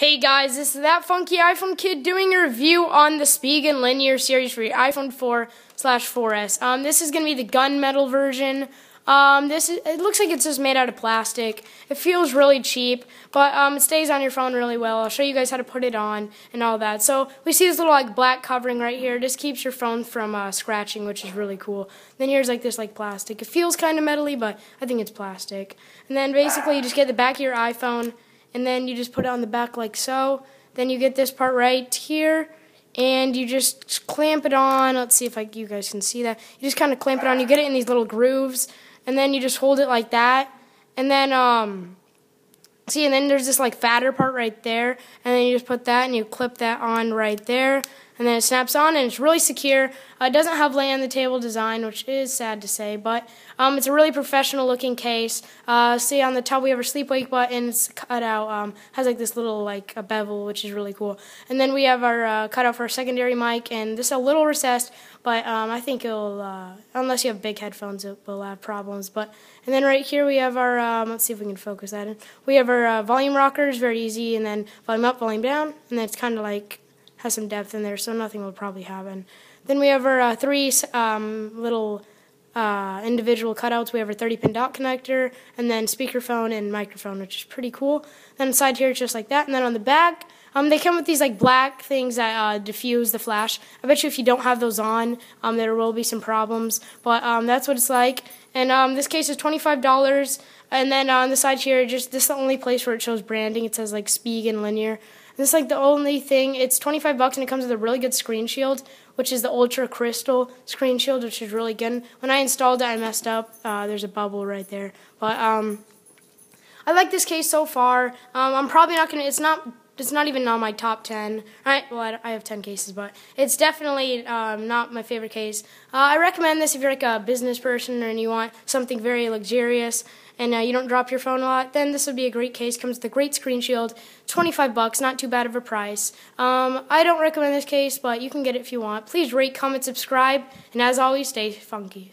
Hey guys, this is that funky iPhone kid doing a review on the Spigen Linear series for your iPhone 4 slash 4S. Um, this is gonna be the gunmetal version. Um, this is, it looks like it's just made out of plastic. It feels really cheap, but um, it stays on your phone really well. I'll show you guys how to put it on and all that. So we see this little like black covering right here. This keeps your phone from uh, scratching, which is really cool. Then here's like this like plastic. It feels kind of metally, but I think it's plastic. And then basically you just get the back of your iPhone and then you just put it on the back like so. Then you get this part right here, and you just clamp it on. Let's see if I, you guys can see that. You just kind of clamp it on. You get it in these little grooves, and then you just hold it like that. And then, um, see, and then there's this like fatter part right there, and then you just put that and you clip that on right there and then it snaps on and it's really secure. Uh, it doesn't have lay on the table design, which is sad to say, but um, it's a really professional looking case. Uh, see on the top we have our sleep wake button. It's cut out, um, has like this little like a bevel, which is really cool. And then we have our uh, cutout for our secondary mic, and this is a little recessed, but um, I think it'll, uh, unless you have big headphones, it will have problems. But and then right here we have our, um, let's see if we can focus that in. We have our uh, volume rockers, very easy, and then volume up, volume down, and then it's kind of like has some depth in there, so nothing will probably happen. Then we have our uh, three um, little uh, individual cutouts. We have our 30 pin dock connector, and then speakerphone and microphone, which is pretty cool. Then inside here, it's just like that. And then on the back, um, they come with these like black things that uh, diffuse the flash. I bet you if you don't have those on, um, there will be some problems. But um, that's what it's like. And um, this case is $25. And then on the side here, just this is the only place where it shows branding. It says like Spigen Linear. This is like the only thing. It's 25 bucks and it comes with a really good screen shield, which is the Ultra Crystal screen shield, which is really good. When I installed it, I messed up. Uh, there's a bubble right there. But um, I like this case so far. Um, I'm probably not gonna. It's not. It's not even on my top 10. Right? Well, I have 10 cases, but it's definitely um, not my favorite case. Uh, I recommend this if you're like a business person and you want something very luxurious and uh, you don't drop your phone a lot, then this would be a great case. Comes with a great screen shield, 25 bucks, not too bad of a price. Um, I don't recommend this case, but you can get it if you want. Please rate, comment, subscribe, and as always, stay funky.